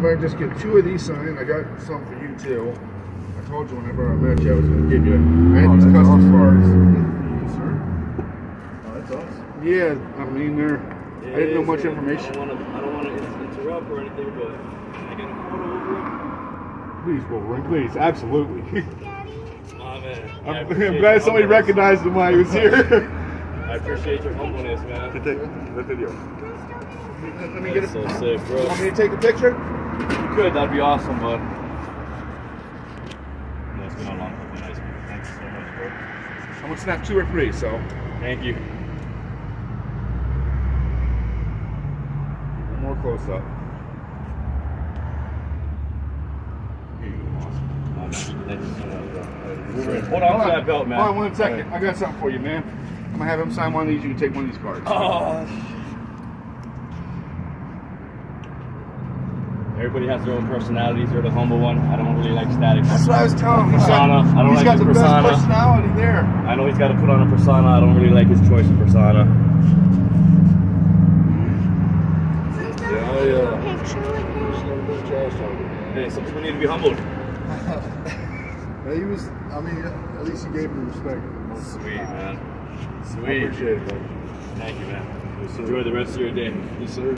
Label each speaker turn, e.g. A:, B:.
A: if I just get two of these signed. I got some for you too. I told you whenever I met you I was going to give you. I had
B: Oh,
A: these custom
B: awesome.
A: cards.
B: Yes, sir. Oh, that's awesome.
A: Yeah, I mean they're. I didn't know much information.
C: I don't want to. I don't want to interrupt or anything, but can I get a photo with
A: Please, Wolverine, please, absolutely.
C: you? Oh man.
A: I'm,
C: I
A: I'm glad somebody
C: humbleness.
A: recognized him while he was here.
C: I appreciate your humbleness, man.
A: take the video. Let me get
C: That's
A: it.
C: so sick, bro.
A: Want me to take a picture?
C: You could, that'd be awesome, bud. No, it's been a long couple nights, man. Thanks so much, bro.
A: I'm gonna snap two or three. So
C: Thank you.
A: one more close up.
C: Oh, man. Thank you so much, bro. Hold on to that belt, man.
A: Hold on one second. I got something for you, man. I'm gonna have him sign one of these. You can take one of these cards.
C: Oh. Everybody has their own personalities. You're the humble one. I don't really like static.
A: That's what I was telling him.
C: Persona.
A: got,
C: I don't
A: he's
C: like
A: got the
C: persona.
A: best personality there.
C: I know he's got to put on a persona. I don't really like his choice of persona.
B: Yeah, yeah.
D: Picture with him.
C: Hey, some people need to be humbled.
B: He was, I mean, at least he gave me respect.
C: Sweet, man.
B: I
C: Sweet.
B: appreciate it, buddy.
C: Thank you, man. Enjoy the rest of your day.
B: Yes, sir.